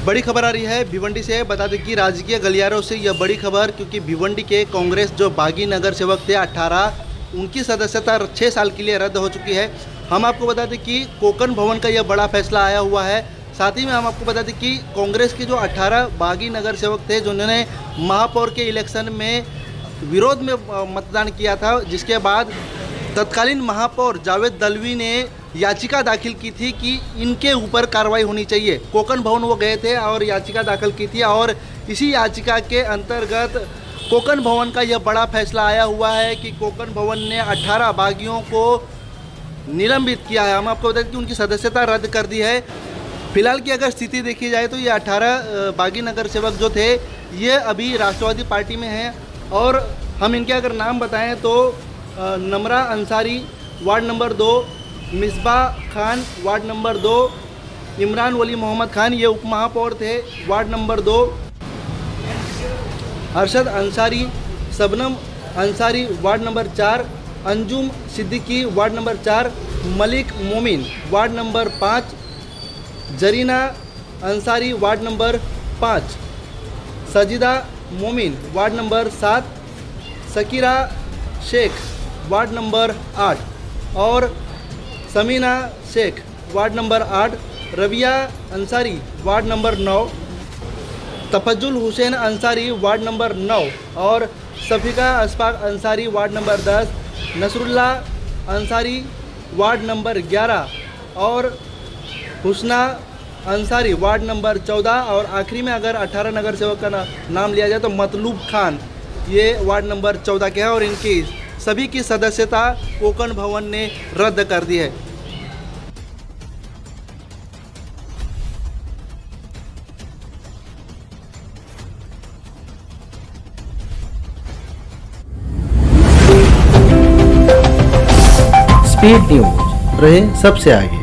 बड़ी खबर आ रही है। भिवंडी से बता दें कि राजकीय गलियारों से यह बड़ी खबर, क्योंकि भिवंडी के कांग्रेस जो बागी नगर सेवक थे 18 उनकी सदस्यता छः साल के लिए रद्द हो चुकी है। हम आपको बता दें कि कोकन भवन का यह बड़ा फैसला आया हुआ है। साथ ही में हम आपको बता दें कि कांग्रेस के जो 18 बागी नगर सेवक थे, जिन्होंने महापौर के इलेक्शन में विरोध में मतदान किया था, जिसके बाद तत्कालीन महापौर जावेद दलवी ने याचिका दाखिल की थी कि इनके ऊपर कार्रवाई होनी चाहिए। कोकन भवन वो गए थे और याचिका दाखिल की थी और इसी याचिका के अंतर्गत कोकन भवन का यह बड़ा फैसला आया हुआ है कि कोकन भवन ने 18 बागियों को निलंबित किया है। हम आपको बता दें कि उनकी सदस्यता रद्द कर दी है। फ़िलहाल की अगर स्थिति देखी जाए तो ये 18 बागी नगर सेवक जो थे, ये अभी राष्ट्रवादी पार्टी में हैं और हम इनके अगर नाम बताएँ तो नमरा अंसारी, वार्ड नंबर दो, मिसबा खान, वार्ड नंबर दो, इमरान वली मोहम्मद खान, ये उप महापौर थे, वार्ड नंबर दो। अरशद अंसारी, सबनम अंसारी, वार्ड नंबर चार, अंजुम सिद्दीकी, वार्ड नंबर चार, मलिक मोमिन, वार्ड नंबर पाँच, जरीना अंसारी, वार्ड नंबर पाँच, सजिदा मोमिन, वार्ड नंबर सात, सकीरा शेख। वार्ड नंबर आठ। और समीना शेख, वार्ड नंबर आठ। रबिया अंसारी, वार्ड नंबर नौ। तफजुल हुसैन अंसारी, वार्ड नंबर नौ। और सफ़िका अशफाक अंसारी, वार्ड नंबर दस। नसरुल्ला अंसारी, वार्ड नंबर ग्यारह। और हुसना अंसारी, वार्ड नंबर चौदह। और आखिरी में अगर अठारह नगर सेवक का नाम लिया जाए तो मतलूब खान, ये वार्ड नंबर चौदह के हैं और इनकी सभी की सदस्यता कोकण भवन ने रद्द कर दी है। स्पीड न्यूज़ रहे सबसे आगे।